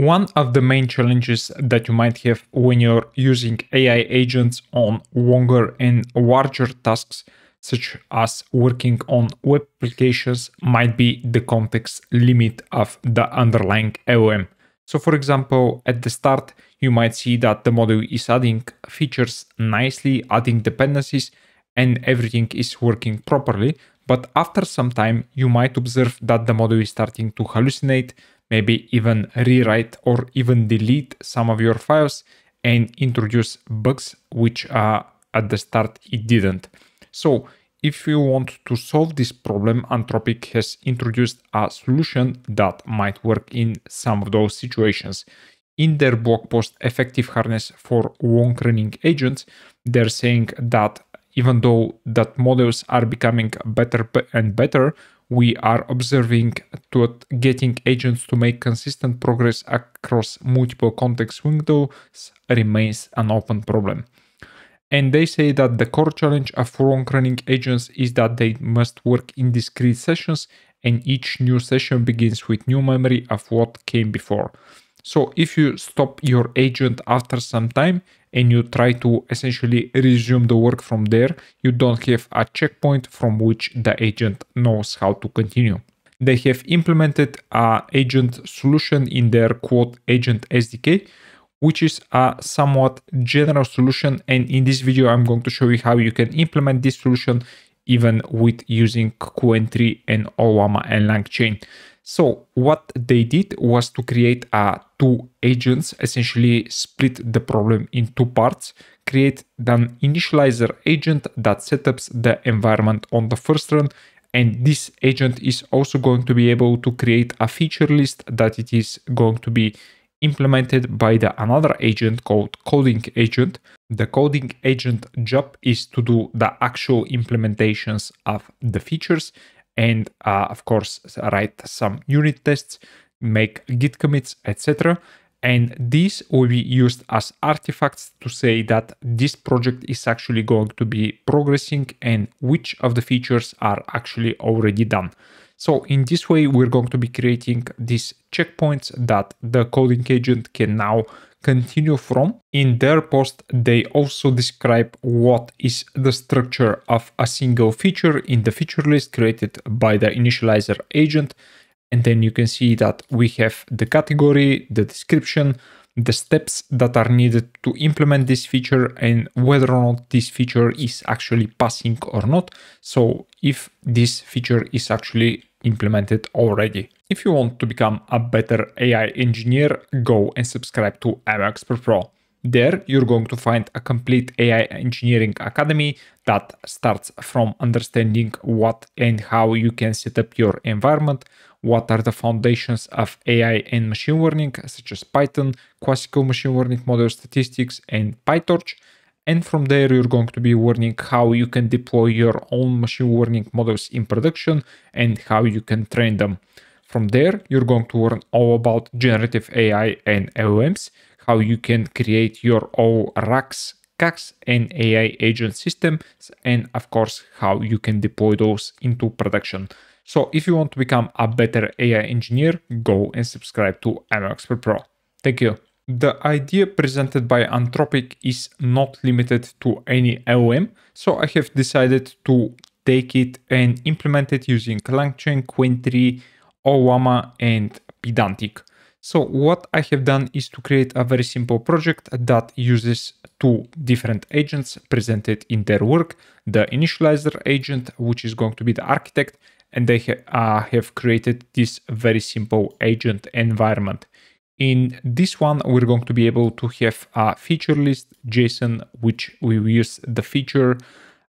One of the main challenges that you might have when you're using AI agents on longer and larger tasks, such as working on web applications, might be the context limit of the underlying LLM. So, for example, at the start, you might see that the model is adding features nicely, adding dependencies, and everything is working properly. But after some time, you might observe that the model is starting to hallucinate, maybe even rewrite or even delete some of your files and introduce bugs which uh, at the start it didn't. So if you want to solve this problem, Anthropic has introduced a solution that might work in some of those situations. In their blog post, Effective Harness for Long Running Agents, they're saying that even though that models are becoming better and better, we are observing that getting agents to make consistent progress across multiple context windows remains an open problem. And they say that the core challenge of long running agents is that they must work in discrete sessions and each new session begins with new memory of what came before. So if you stop your agent after some time and you try to essentially resume the work from there, you don't have a checkpoint from which the agent knows how to continue. They have implemented a agent solution in their Claude agent SDK, which is a somewhat general solution. And in this video, I'm going to show you how you can implement this solution even with using Qwen3 and Ollama and LangChain. So what they did was to create uh, two agents, essentially split the problem in two parts, create an initializer agent that sets the environment on the first run. And this agent is also going to be able to create a feature list that it is going to be implemented by the another agent called coding agent. The coding agent job is to do the actual implementations of the features and uh, of course write some unit tests, make git commits, etc. And these will be used as artifacts to say that this project is actually going to be progressing and which of the features are actually already done. So in this way, we're going to be creating these checkpoints that the coding agent can now continue from. In their post, they also describe what is the structure of a single feature in the feature list created by the initializer agent. And then you can see that we have the category, the description, the steps that are needed to implement this feature and whether or not this feature is actually passing or not. So if this feature is actually implemented already. If you want to become a better AI engineer, go and subscribe to MLExpert Pro. There, you're going to find a complete AI engineering academy that starts from understanding what and how you can set up your environment, what are the foundations of AI and machine learning, such as Python, classical machine learning model statistics, and PyTorch, and from there, you're going to be learning how you can deploy your own machine learning models in production and how you can train them. From there, you're going to learn all about generative AI and LLMs, how you can create your own RAGs, CAGs, and AI agent systems, and of course, how you can deploy those into production. So if you want to become a better AI engineer, go and subscribe to MLExpert Pro. Thank you. The idea presented by Anthropic is not limited to any LM, so I have decided to take it and implement it using LangChain, Qwen3, Ollama, and Pydantic. So what I have done is to create a very simple project that uses two different agents presented in their work, the initializer agent, which is going to be the architect, and they ha uh, have created this very simple agent environment. In this one, we're going to be able to have a feature list JSON, which we use the feature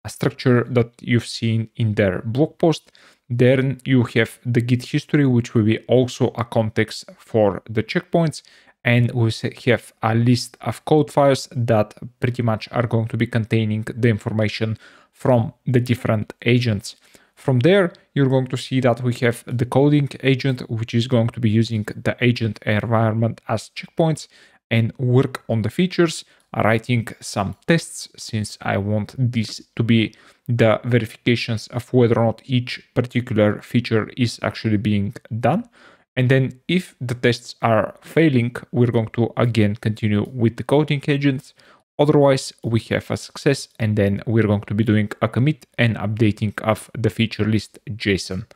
structure that you've seen in their blog post. Then you have the Git history, which will be also a context for the checkpoints. And we have a list of code files that pretty much are going to be containing the information from the different agents. From there, you're going to see that we have the coding agent, which is going to be using the agent environment as checkpoints and work on the features, writing some tests since I want this to be the verifications of whether or not each particular feature is actually being done. And then if the tests are failing, we're going to again continue with the coding agents. Otherwise, we have a success and then we're going to be doing a commit and updating of the feature list JSON.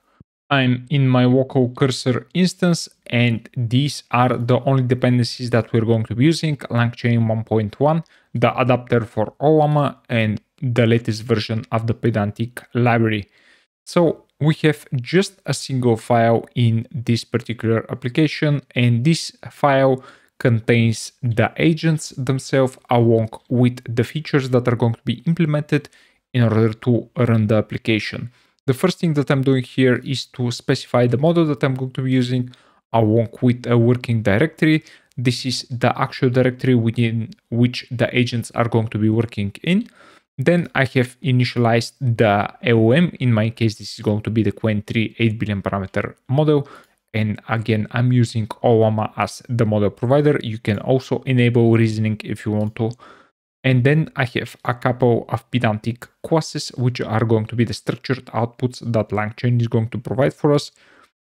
I'm in my Woko cursor instance and these are the only dependencies that we're going to be using, LangChain 1.1, the adapter for Ollama and the latest version of the Pydantic library. So we have just a single file in this particular application and this file contains the agents themselves along with the features that are going to be implemented in order to run the application. The first thing that I'm doing here is to specify the model that I'm going to be using along with a working directory. This is the actual directory within which the agents are going to be working in. Then I have initialized the LLM. In my case, this is going to be the Qwen 3 8 billion parameter model. And again, I'm using Ollama as the model provider. You can also enable reasoning if you want to. And then I have a couple of Pydantic classes, which are going to be the structured outputs that LangChain is going to provide for us.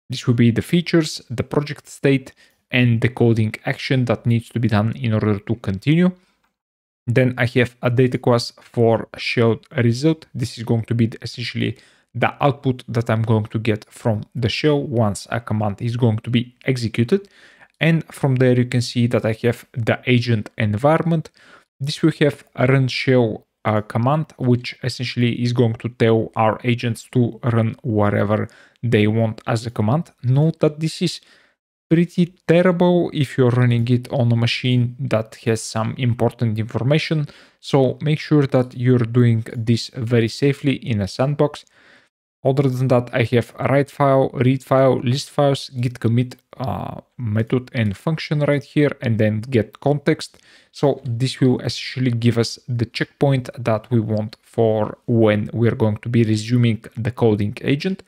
This will be the features, the project state, and the coding action that needs to be done in order to continue. Then I have a data class for shelled result. This is going to be essentially the output that I'm going to get from the shell once a command is going to be executed. And from there you can see that I have the agent environment. This will have a run shell uh, command, which essentially is going to tell our agents to run whatever they want as a command. Note that this is pretty terrible if you're running it on a machine that has some important information. So make sure that you're doing this very safely in a sandbox. Other than that, I have write file, read file, list files, git commit uh, method and function right here, and then get context. So this will essentially give us the checkpoint that we want for when we're going to be resuming the coding agent.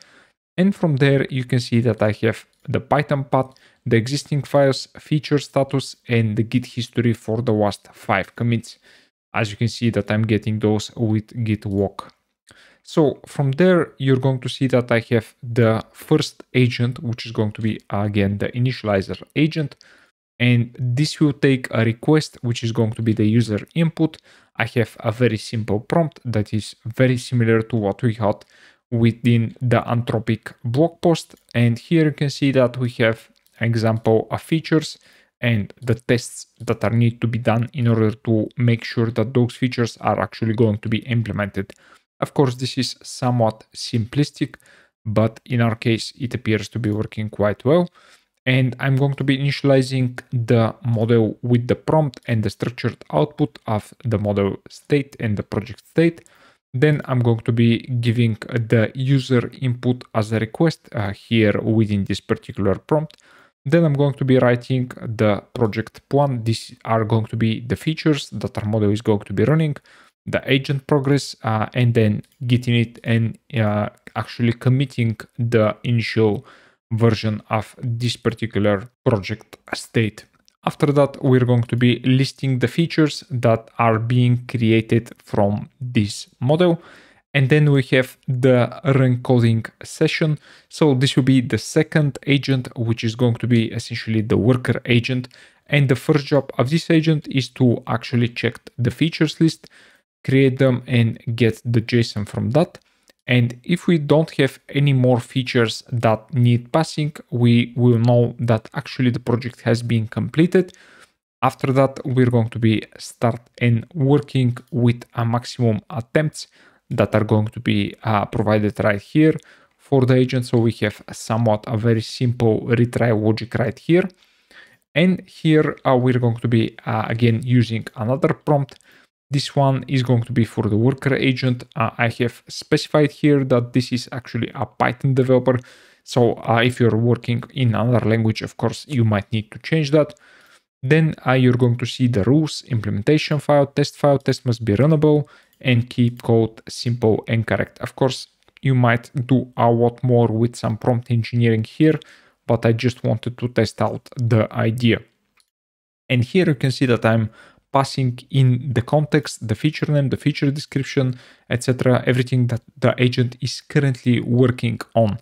And from there, you can see that I have the Python path, the existing files, feature status, and the git history for the last five commits. As you can see that I'm getting those with git log. So from there, you're going to see that I have the first agent, which is going to be again the initializer agent. And this will take a request, which is going to be the user input. I have a very simple prompt that is very similar to what we had within the Anthropic blog post. And here you can see that we have example of features and the tests that are need to be done in order to make sure that those features are actually going to be implemented. Of course, this is somewhat simplistic, but in our case, it appears to be working quite well. And I'm going to be initializing the model with the prompt and the structured output of the model state and the project state. Then I'm going to be giving the user input as a request uh, here within this particular prompt. Then I'm going to be writing the project plan. These are going to be the features that our model is going to be running, the agent progress, uh, and then getting it and uh, actually committing the initial version of this particular project state. After that, we're going to be listing the features that are being created from this model. And then we have the run coding session. So this will be the second agent, which is going to be essentially the worker agent. And the first job of this agent is to actually check the features list, create them and get the JSON from that. And if we don't have any more features that need passing, we will know that actually the project has been completed. After that, we're going to be start and working with a maximum attempts that are going to be uh, provided right here for the agent. So we have somewhat a very simple retry logic right here. And here uh, we're going to be uh, again using another prompt this one is going to be for the worker agent. Uh, I have specified here that this is actually a Python developer. So uh, if you're working in another language, of course, you might need to change that. Then uh, you're going to see the rules, implementation file, test file, test must be runnable, and keep code simple and correct. Of course, you might do a lot more with some prompt engineering here, but I just wanted to test out the idea. And here you can see that I'm passing in the context, the feature name, the feature description, etc. Everything that the agent is currently working on.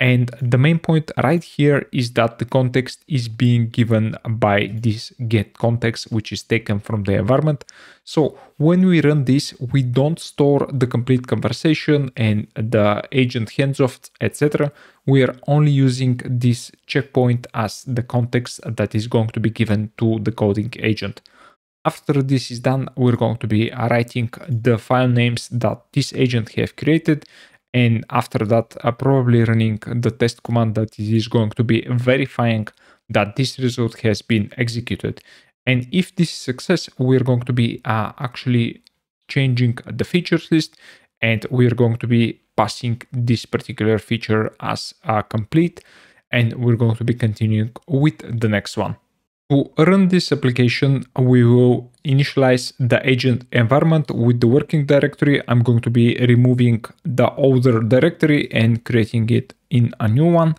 And the main point right here is that the context is being given by this get context, which is taken from the environment. So when we run this, we don't store the complete conversation and the agent hands-off, etc. We are only using this checkpoint as the context that is going to be given to the coding agent. After this is done, we're going to be writing the file names that this agent have created. And after that uh, probably running the test command that is going to be verifying that this result has been executed. And if this is success we're going to be uh, actually changing the features list and we're going to be passing this particular feature as uh, complete. And we're going to be continuing with the next one to run this application, we will initialize the agent environment with the working directory. I'm going to be removing the older directory and creating it in a new one.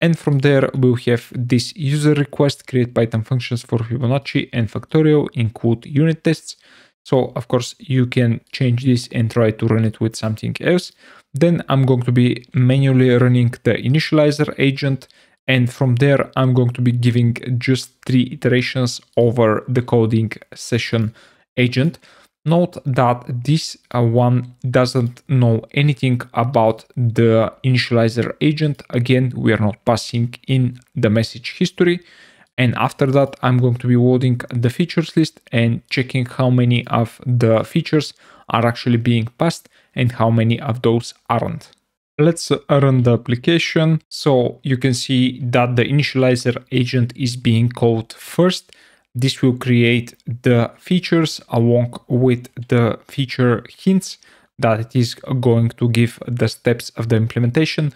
And from there, we'll have this user request, create Python functions for Fibonacci and factorial, include unit tests. So of course you can change this and try to run it with something else. Then I'm going to be manually running the initializer agent and from there, I'm going to be giving just three iterations over the coding session agent. Note that this uh, one doesn't know anything about the initializer agent. Again, we are not passing in the message history. And after that, I'm going to be loading the features list and checking how many of the features are actually being passed and how many of those aren't. Let's run the application. So you can see that the initializer agent is being called first. This will create the features along with the feature hints that it is going to give the steps of the implementation.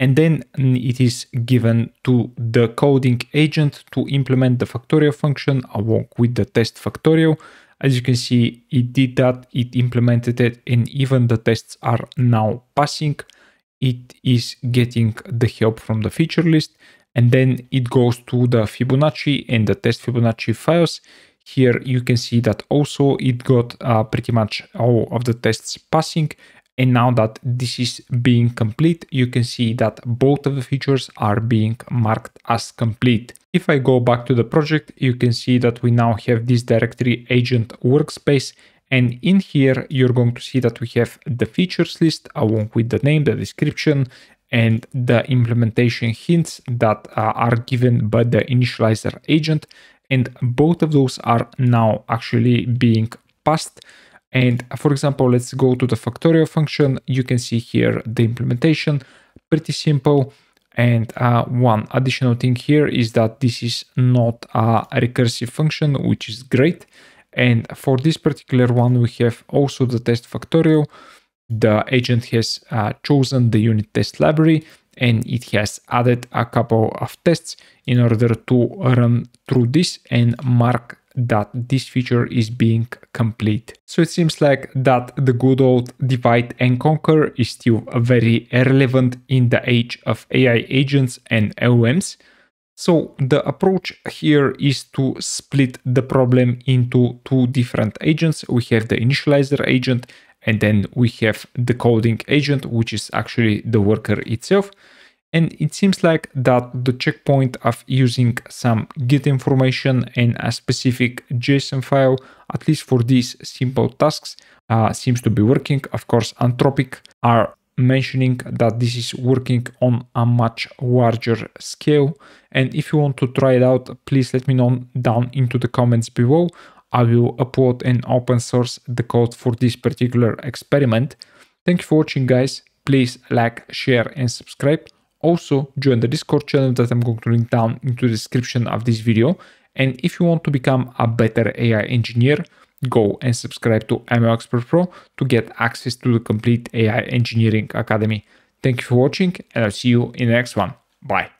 And then it is given to the coding agent to implement the factorial function along with the test factorial. As you can see, it did that, it implemented it, and even the tests are now passing it is getting the help from the feature list and then it goes to the Fibonacci and the test Fibonacci files. Here you can see that also it got uh, pretty much all of the tests passing. And now that this is being complete, you can see that both of the features are being marked as complete. If I go back to the project, you can see that we now have this directory agent workspace and in here, you're going to see that we have the features list along with the name, the description, and the implementation hints that uh, are given by the initializer agent. And both of those are now actually being passed. And for example, let's go to the factorial function. You can see here the implementation, pretty simple. And uh, one additional thing here is that this is not a recursive function, which is great. And for this particular one, we have also the test factorial. The agent has uh, chosen the unit test library and it has added a couple of tests in order to run through this and mark that this feature is being complete. So it seems like that the good old divide and conquer is still very relevant in the age of AI agents and LLMs. So the approach here is to split the problem into two different agents. We have the initializer agent and then we have the coding agent, which is actually the worker itself. And it seems like that the checkpoint of using some git information and a specific JSON file, at least for these simple tasks, uh, seems to be working. Of course, Anthropic are mentioning that this is working on a much larger scale. And if you want to try it out, please let me know down into the comments below. I will upload and open source the code for this particular experiment. Thank you for watching guys. Please like, share and subscribe. Also join the Discord channel that I'm going to link down into the description of this video. And if you want to become a better AI engineer, go and subscribe to ML Expert Pro to get access to the complete AI Engineering Academy. Thank you for watching and I'll see you in the next one. Bye.